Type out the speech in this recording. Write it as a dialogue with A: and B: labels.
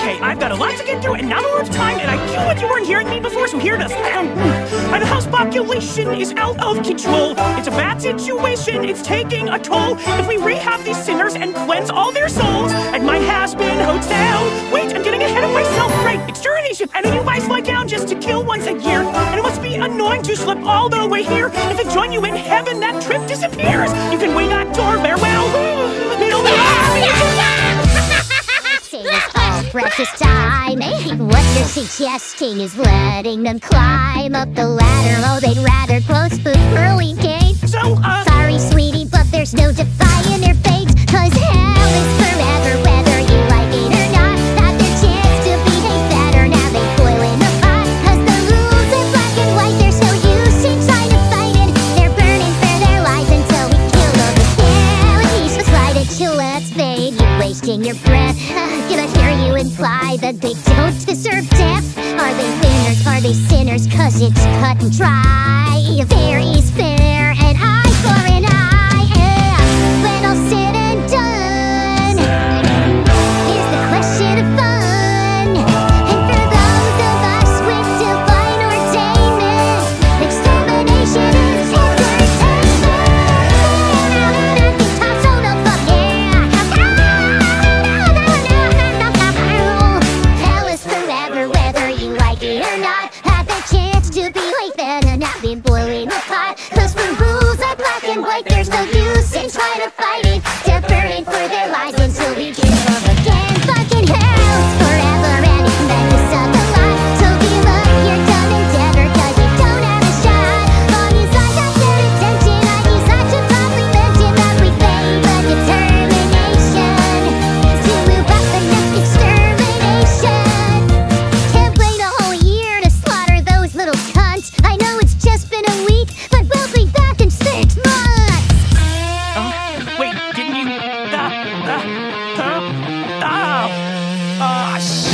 A: Okay, I've got a lot to get through, and now the time, and I knew what you weren't hearing me before, so here it is. And the house population is out of control. It's a bad situation, it's taking a toll. If we rehab these sinners and cleanse all their souls, at my Hazbin Hotel. Wait, I'm getting ahead of myself. Right, extermination. I know you guys fly down just to kill once a year, and it must be annoying to slip all the way here. If I join you in heaven, that trip disappears. You can wait that door farewell.
B: Precious time. What you're suggesting is letting them climb up the ladder. Oh, they'd rather close the pearly gates.
A: So, uh.
B: You're wasting your breath. Did I hear you imply that they don't deserve death? Are they winners? Are they sinners? Cause it's cut and dry. happy or not Had the chance to be like that, and I've been boiling the pot. Cause when rules black and white There's no use in trying to fight it 啊！啊！啊！